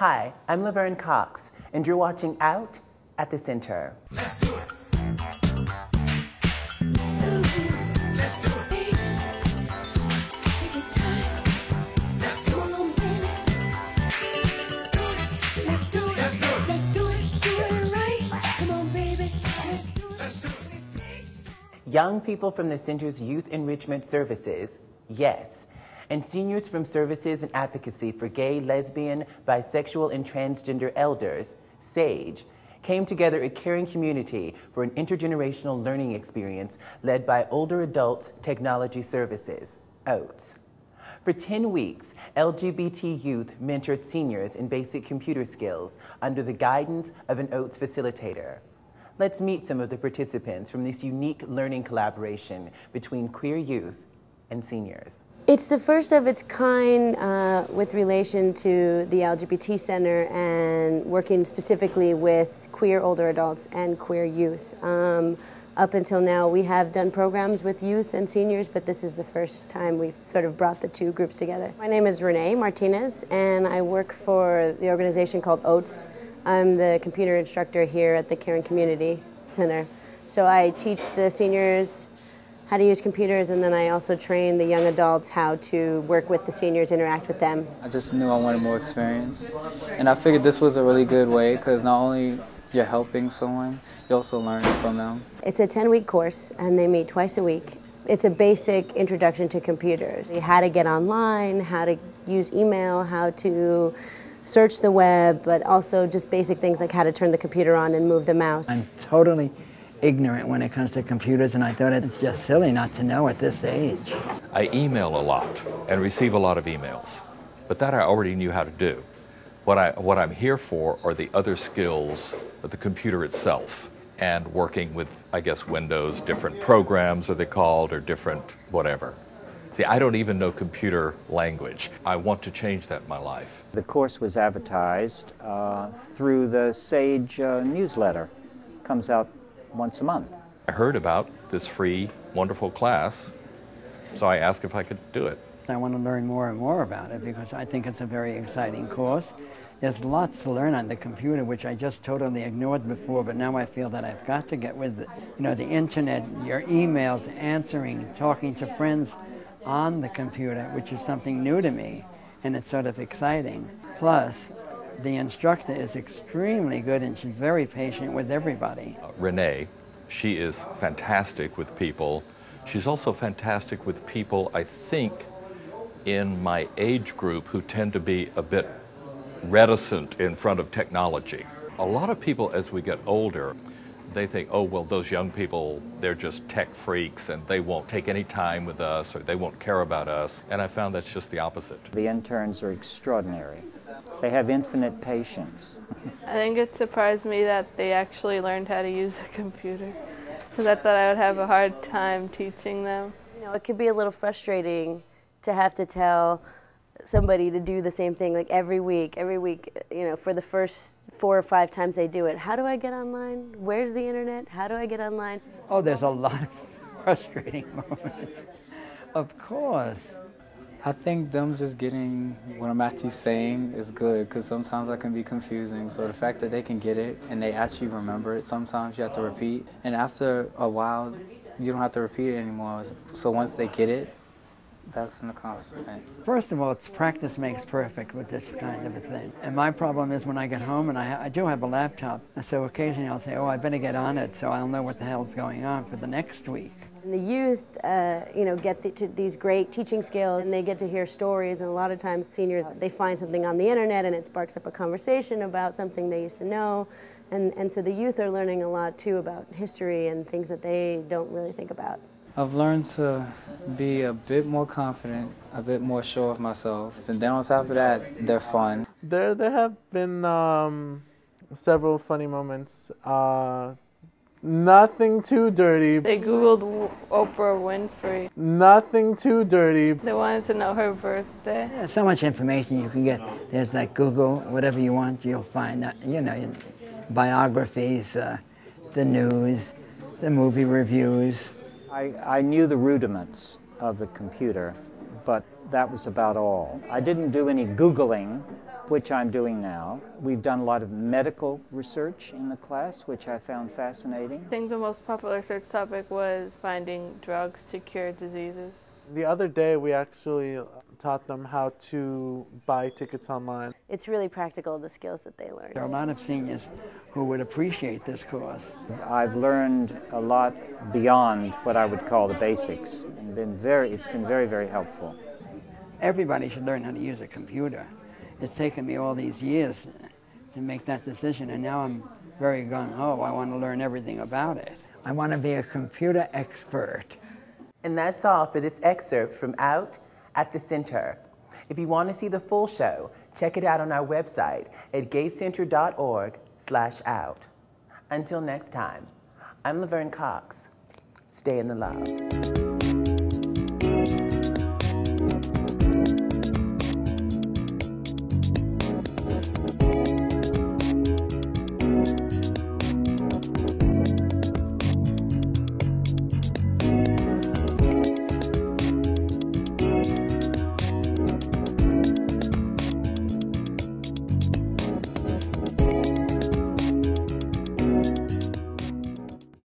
Hi, I'm Laverne Cox, and you're watching Out at the Center. Let's do it. Let's do it. Let's do it, baby. Do it. Let's do it. Let's do it. Do it. Do. Come on, baby. Let's do it. Let's do it. Young people from the Center's Youth Enrichment Services, yes, and seniors from Services and Advocacy for Gay, Lesbian, Bisexual, and Transgender Elders, SAGE, came together a caring community for an intergenerational learning experience led by Older Adults Technology Services, OATS. For 10 weeks, LGBT youth mentored seniors in basic computer skills under the guidance of an OATS facilitator. Let's meet some of the participants from this unique learning collaboration between queer youth and seniors. It's the first of its kind uh, with relation to the LGBT Center and working specifically with queer older adults and queer youth. Um, up until now, we have done programs with youth and seniors, but this is the first time we've sort of brought the two groups together. My name is Renee Martinez, and I work for the organization called OATS, I'm the computer instructor here at the Caring Community Center. So I teach the seniors how to use computers and then I also train the young adults how to work with the seniors, interact with them. I just knew I wanted more experience and I figured this was a really good way because not only you're helping someone, you're also learning from them. It's a 10-week course and they meet twice a week. It's a basic introduction to computers. How to get online, how to use email, how to search the web, but also just basic things like how to turn the computer on and move the mouse. I'm totally ignorant when it comes to computers, and I thought it's just silly not to know at this age. I email a lot and receive a lot of emails, but that I already knew how to do. What, I, what I'm here for are the other skills of the computer itself and working with, I guess, Windows, different programs are they called, or different whatever. See, I don't even know computer language. I want to change that in my life. The course was advertised uh, through the SAGE uh, newsletter. It comes out once a month. I heard about this free, wonderful class, so I asked if I could do it. I want to learn more and more about it because I think it's a very exciting course. There's lots to learn on the computer, which I just totally ignored before, but now I feel that I've got to get with. You know, the internet, your emails, answering, talking to friends, on the computer, which is something new to me, and it's sort of exciting. Plus, the instructor is extremely good and she's very patient with everybody. Uh, Renee, she is fantastic with people. She's also fantastic with people, I think, in my age group who tend to be a bit reticent in front of technology. A lot of people, as we get older, they think, oh, well, those young people, they're just tech freaks and they won't take any time with us or they won't care about us. And I found that's just the opposite. The interns are extraordinary. They have infinite patience. I think it surprised me that they actually learned how to use a computer because I thought I would have a hard time teaching them. You know, it could be a little frustrating to have to tell somebody to do the same thing like every week, every week, you know, for the first four or five times they do it. How do I get online? Where's the internet? How do I get online? Oh, there's a lot of frustrating moments. Of course. I think them just getting what I'm actually saying is good because sometimes that can be confusing. So the fact that they can get it and they actually remember it, sometimes you have to repeat. And after a while, you don't have to repeat it anymore. So once they get it, that's an accomplishment. First of all, it's practice makes perfect with this kind of a thing. And my problem is when I get home and I, I do have a laptop, so occasionally I'll say, oh, I better get on it so I'll know what the hell's going on for the next week. And the youth, uh, you know, get the, these great teaching skills and they get to hear stories. And a lot of times, seniors they find something on the internet and it sparks up a conversation about something they used to know. And, and so the youth are learning a lot too about history and things that they don't really think about. I've learned to be a bit more confident, a bit more sure of myself. And then on top of that, they're fun. There, there have been um, several funny moments. Uh, nothing too dirty. They Googled Oprah Winfrey. Nothing too dirty. They wanted to know her birthday. Yeah, so much information you can get. There's like Google, whatever you want, you'll find, that, you know, biographies, uh, the news, the movie reviews. I, I knew the rudiments of the computer, but that was about all. I didn't do any Googling which I'm doing now. We've done a lot of medical research in the class, which I found fascinating. I think the most popular research topic was finding drugs to cure diseases. The other day, we actually taught them how to buy tickets online. It's really practical, the skills that they learn. There are a lot of seniors who would appreciate this course. I've learned a lot beyond what I would call the basics, and been very, it's been very, very helpful. Everybody should learn how to use a computer. It's taken me all these years to make that decision, and now I'm very gung ho. I want to learn everything about it. I want to be a computer expert. And that's all for this excerpt from Out at the Center. If you want to see the full show, check it out on our website at gaycenter.org slash out. Until next time, I'm Laverne Cox. Stay in the love.